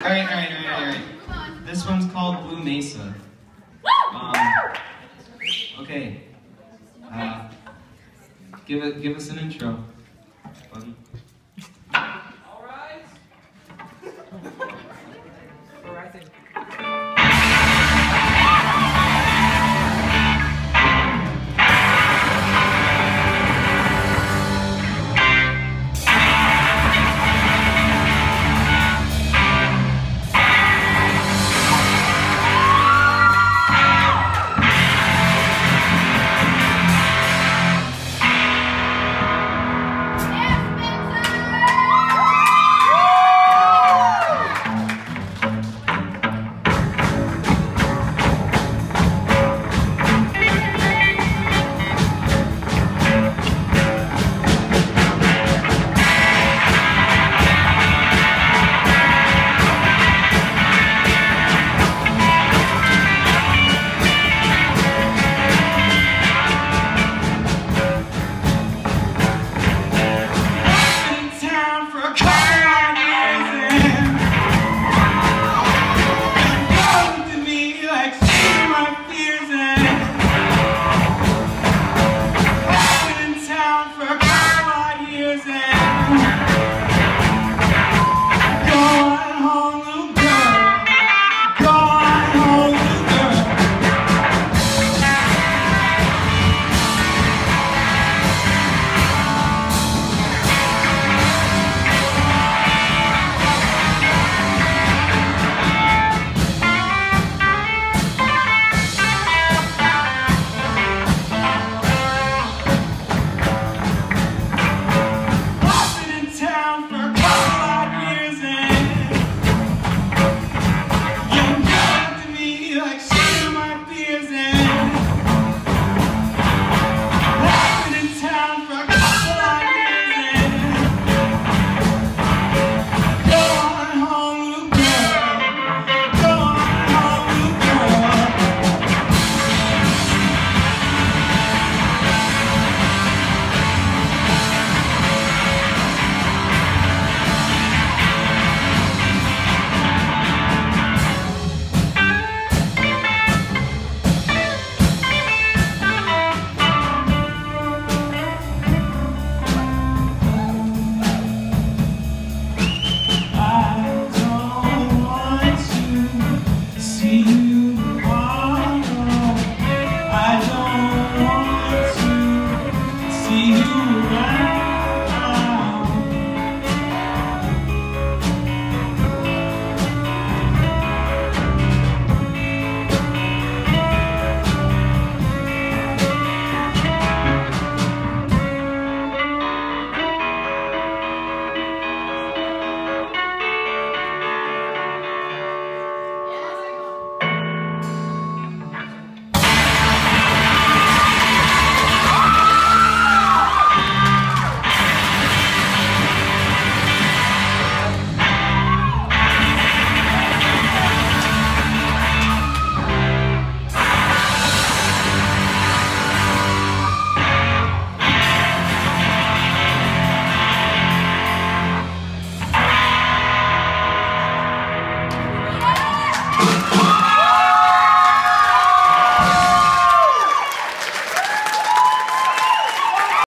All right, all right, all right, all right. This one's called Blue Mesa. Um, okay. Uh, give it, give us an intro, buddy.